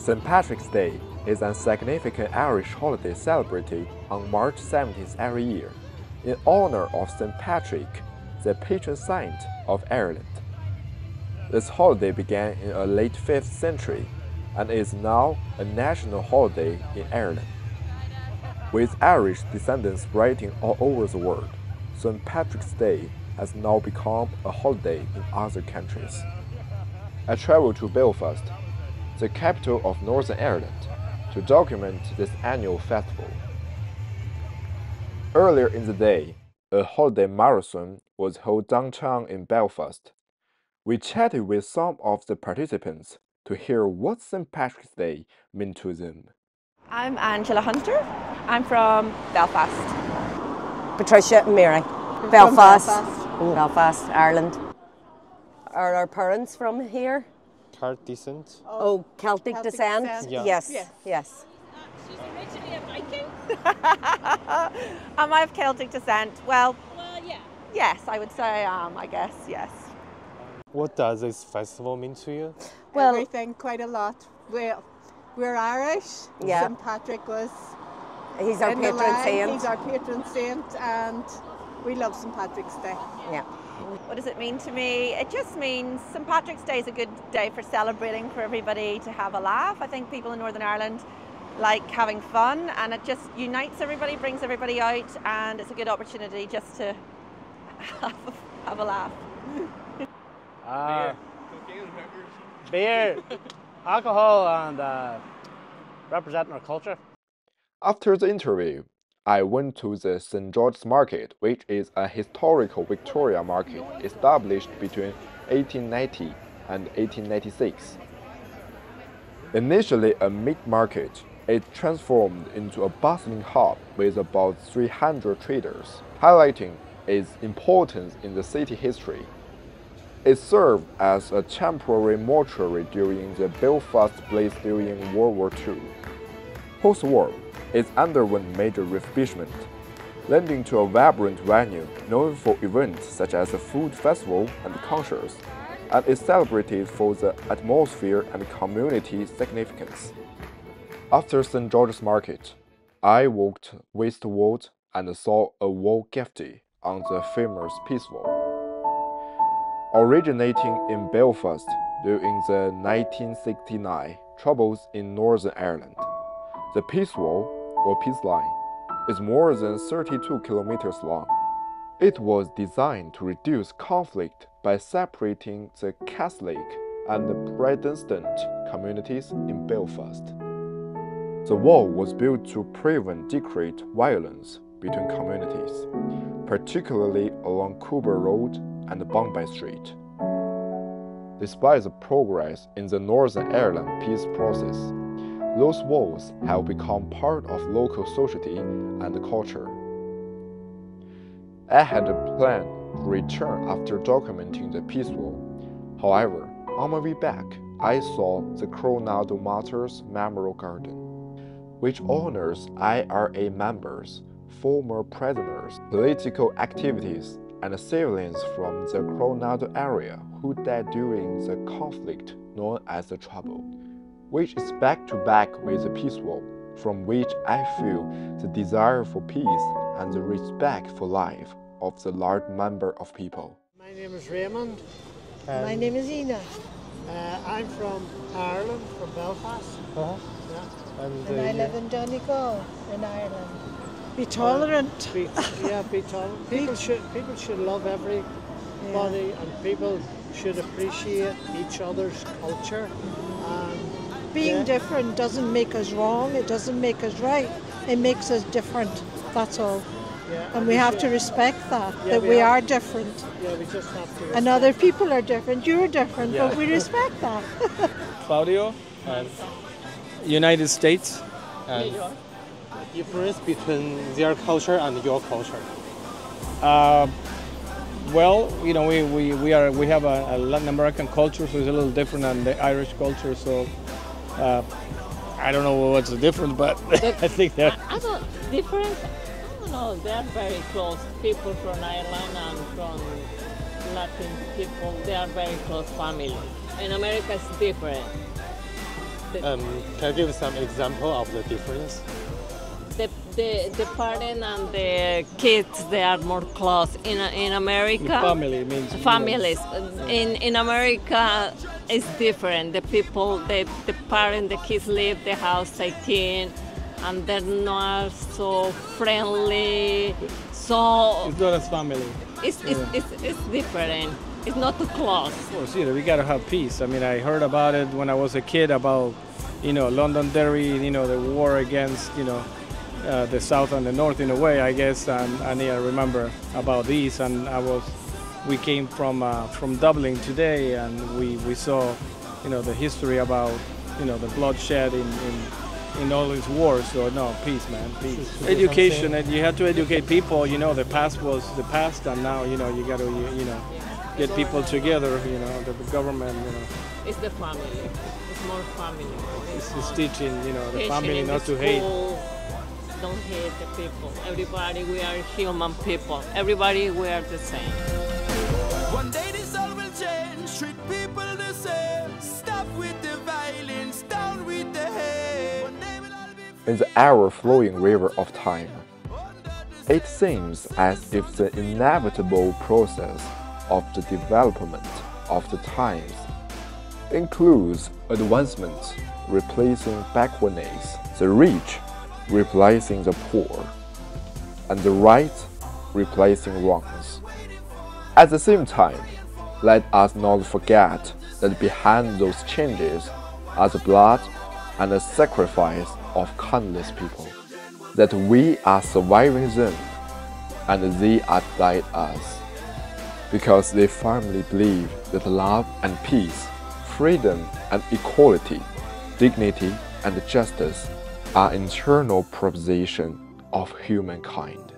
St. Patrick's Day is a significant Irish holiday celebrated on March 17th every year in honor of St. Patrick, the patron saint of Ireland. This holiday began in the late 5th century and is now a national holiday in Ireland. With Irish descendants spreading all over the world, St. Patrick's Day has now become a holiday in other countries. I traveled to Belfast, the capital of Northern Ireland, to document this annual festival. Earlier in the day, a holiday marathon was held downtown in Belfast. We chatted with some of the participants to hear what St. Patrick's Day meant to them. I'm Angela Hunter. I'm from Belfast. Patricia and Mary. From Belfast. Belfast. Belfast, Ireland. Are our parents from here? Cart Descent. Oh, oh, Celtic, Celtic descent? descent. Yeah. Yes, Yes. yes. Uh, She's originally a Viking. Am I of Celtic descent? Well, Well, yeah. yes, I would say I am, I guess, yes. What does this festival mean to you? Well- everything quite a lot. We're, we're Irish. Yeah. St. Patrick was He's our in the patron saint. He's our patron saint, and we love St. Patrick's Day. yeah. What does it mean to me? It just means St. Patrick's Day is a good day for celebrating, for everybody to have a laugh. I think people in Northern Ireland like having fun and it just unites everybody, brings everybody out, and it's a good opportunity just to have a, have a laugh. Uh, beer, alcohol, and uh, representing our culture. After the interview, I went to the St. George's Market, which is a historical Victoria market established between 1890 and 1896. Initially a meat market, it transformed into a bustling hub with about 300 traders, highlighting its importance in the city history. It served as a temporary mortuary during the Belfast Blitz during World War II. Post-war, it underwent major refurbishment, lending to a vibrant venue known for events such as a food festival and concerts, and is celebrated for the atmosphere and community significance. After St. George's Market, I walked westward and saw a wall graffiti on the famous Peace Wall. Originating in Belfast during the 1969 troubles in Northern Ireland, the Peace Wall, or Peace Line, is more than 32 kilometers long. It was designed to reduce conflict by separating the Catholic and the Protestant communities in Belfast. The wall was built to prevent discreet violence between communities, particularly along Cooper Road and Bombay Street. Despite the progress in the Northern Ireland peace process, those walls have become part of local society and culture. I had a plan to return after documenting the peace wall. However, on my way back, I saw the Clonard Martyrs Memorial Garden, which honors IRA members, former prisoners, political activities, and civilians from the Clonard area who died during the conflict known as the Trouble, which is back to back with the Peace Wall, from which I feel the desire for peace and the respect for life of the large number of people. My name is Raymond. My name is Ina, Uh, I'm from Ireland, from Belfast. Uh-huh. Yeah. And, and uh, I live in Donegal, in Ireland. Be tolerant. Be, yeah, be tolerant. People should people should love everybody, and people should appreciate each other's culture. And Being yeah, different doesn't make us wrong. It doesn't make us right. It makes us different. That's all. yeah, And we have to respect that. Yeah, that we we have- are different. Yeah, we just have to. And other people are different. You're different, but we respect that. Claudio, and United States. and difference between their culture and your culture. Uh, well, you know, we, we, we are we have a, a Latin American culture, so it's a little different than the Irish culture. So uh, I don't know what's the difference, but I think that I don't different. I don't know. They're very close. People from Ireland and from Latin people, they are very close family. In America, it's different. Um, can you give some example of the difference? The, the, parent and the kids, they are more close. In, in America, family means families. In, in America, it's different. The people, the, the parent, the kids leave the house 18 and they're not so friendly. So it's not as family. it's, it's, it's, it's different. It's not too close. Of course, you know, we gotta have peace. I mean, I heard about it when I was a kid about, you know, Londonderry, you know, the war against, you know, uh, the south and the north in a way, I guess. And, and I remember about these, and I was, we came from uh, from Dublin today, and we, we saw, you know, the history about, you know, the bloodshed in, in in all these wars. So no, peace, man, peace. Should we do Education, and you have to educate people. You know, the past was the past, and now you know you got to you, you know get people together. You know, the government. You know, It's the family. It's more family. it's, it's teaching. You know, the family not the to hate. School, Don't hate the people. Everybody, we are human people. Everybody, we are the same. One day this all will change, treat people the same. Stop with the violence, down with the hate. One day we'll all be In the ever flowing river of time, it seems as if the inevitable process of the development of the times includes advancement replacing backwardness, the rich replacing the poor, and the right replacing wrongs. At the same time, let us not forget that behind those changes are the blood and the sacrifice of countless people, that we are surviving them and they are died us, because they firmly believe that love and peace, freedom and equality, dignity and justice are internal proposition of humankind.